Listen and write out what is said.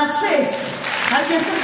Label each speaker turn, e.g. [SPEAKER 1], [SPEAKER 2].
[SPEAKER 1] На 6. Оркестр